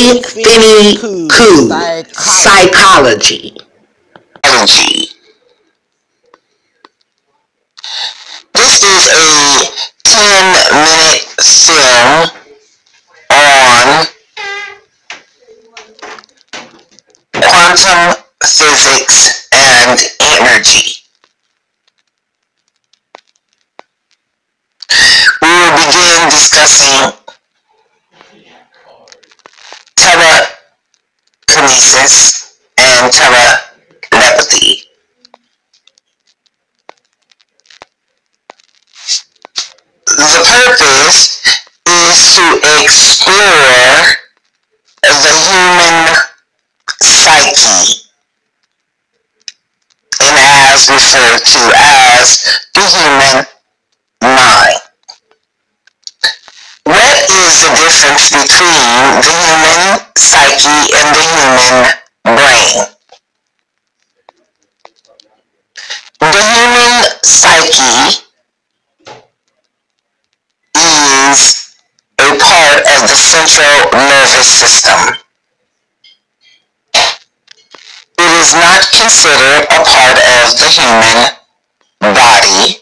Finnie Coo Psychology. Psychology. This is a 10 minute film on quantum physics and energy. We will begin discussing and telepathy. The purpose is to explore the human psyche and as referred to as the human mind. What is the difference between the human psyche and the human brain? The human psyche is a part of the central nervous system. It is not considered a part of the human body,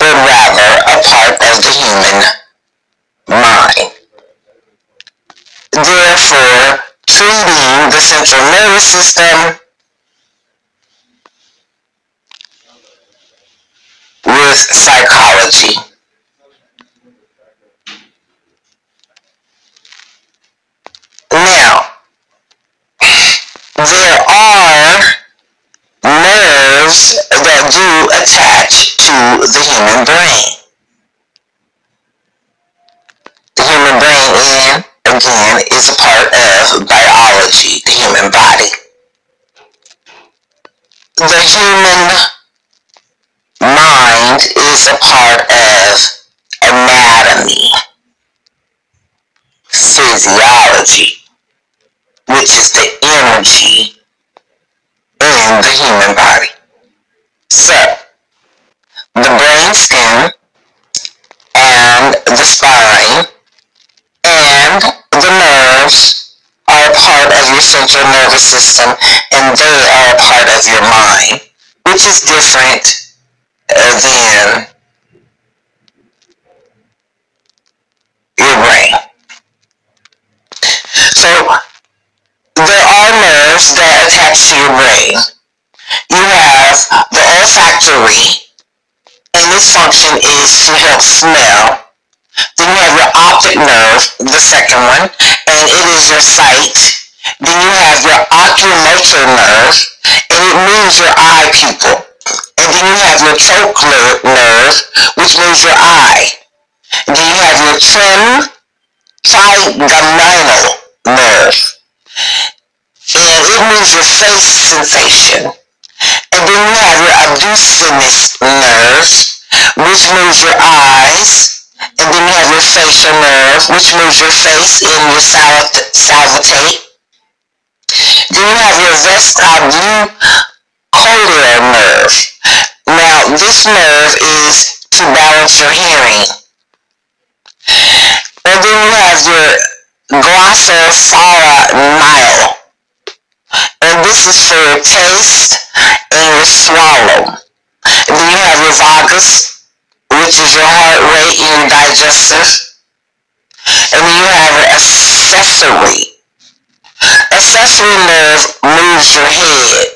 but rather a part of the human mind. Therefore, treating the central nervous system with psychology. Now, there are nerves that do attach to the human brain. The human brain, again, is a of biology, the human body. The human mind is a part of anatomy, physiology, which is the energy in the human body. So, the brain stem and the spine and the nerves are a part of your central nervous system and they are part of your mind, which is different uh, than your brain. So, there are nerves that attach to your brain. You have the olfactory, and its function is to help smell. Then you have your optic nerve, the second one, and it is your sight. Then you have your oculomotor nerve, and it moves your eye pupil. And then you have your trochlear nerve, which moves your eye. And then you have your trim trigeminal nerve. And it moves your face sensation. And then you have your abducens nerve, which moves your eyes. And then you have your facial nerve, which moves your face and your salivatate. Then you have your vestibular nerve. Now, this nerve is to balance your hearing. And then you have your glossopharyngeal. And this is for your taste and your swallow. And then you have your vagus, which is your heart rate and your digestive. And then you have your accessory. Accessory nerve moves your head.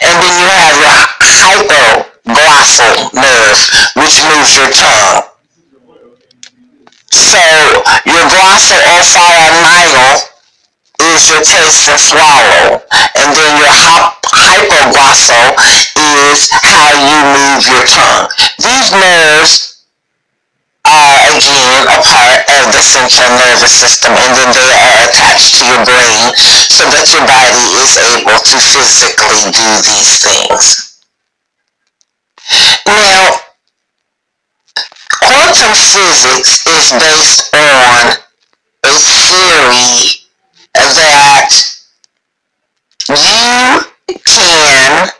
And then you have your hypoglossal nerve, which moves your tongue. So your glossopharyngeal is your taste and swallow, and then your hypoglossal is how you move your tongue. These nerves are again a central nervous system, and then they are attached to your brain so that your body is able to physically do these things. Now, quantum physics is based on a theory that you can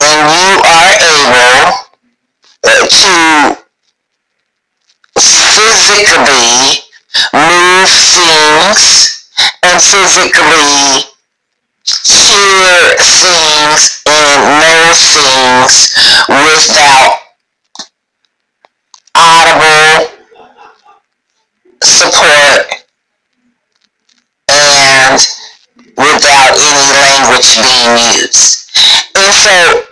and you are able uh, to physically things and physically hear things and know things without audible support and without any language being used. And so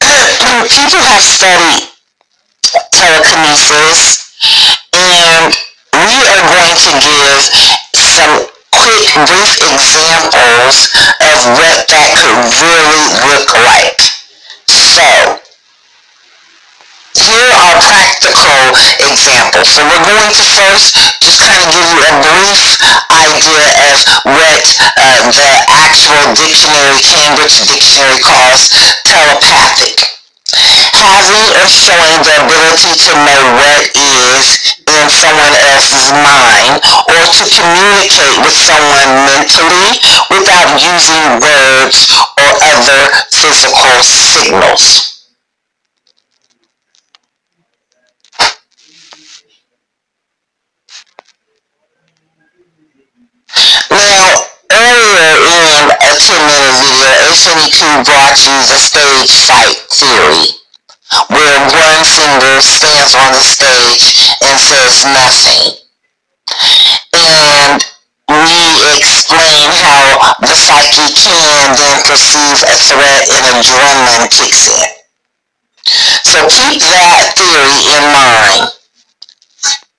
people have studied telekinesis and we are going to give some quick brief examples of what that could really look like. So, here are practical examples. So we're going to first just kind of give you a brief idea of what uh, the actual dictionary, Cambridge Dictionary calls telepathic. Having or showing the ability to know what is in someone else's mind or to communicate with someone mentally without using words or other physical signals. 1972 brought you the stage fright theory, where one singer stands on the stage and says nothing. And we explain how the psyche can then perceive a threat and adrenaline kicks in. So keep that theory in mind.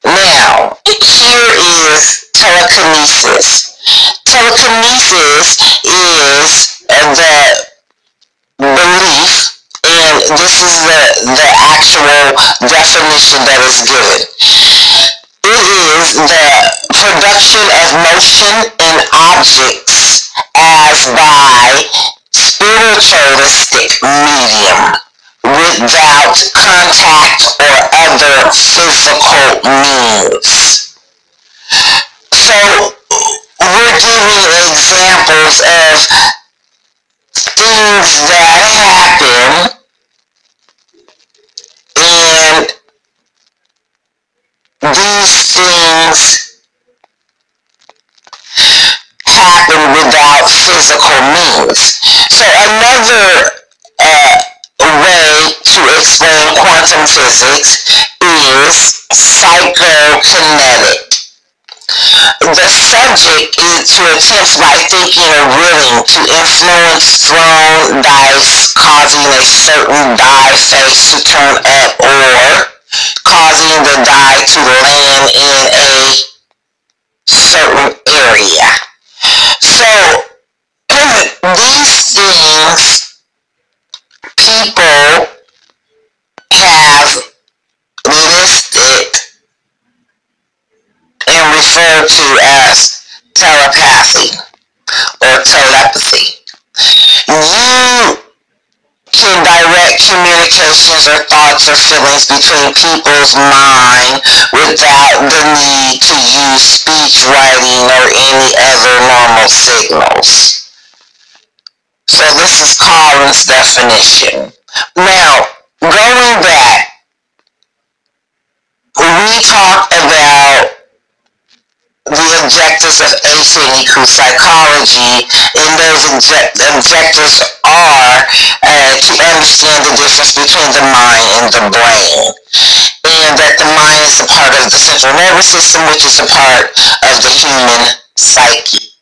Now, here is telekinesis. Telekinesis is the belief, and this is the, the actual definition that is given. It is the production of motion in objects as by spiritualistic medium without contact or other physical means. So we're giving examples of that happen and these things happen without physical means. So another uh, way to explain quantum physics is psychokinetic. The subject is to attempt by thinking or willing to influence thrown dice, causing a certain die face to turn up or causing the die to land in a certain area. So, these things people have listed and referred to as telepathy or telepathy. You can direct communications or thoughts or feelings between people's mind without the need to use speech, writing, or any other normal signals. So this is Collins' definition. Now, going back, we talked about the objectives of acynical psychology, and those objectives are uh, to understand the difference between the mind and the brain, and that the mind is a part of the central nervous system, which is a part of the human psyche.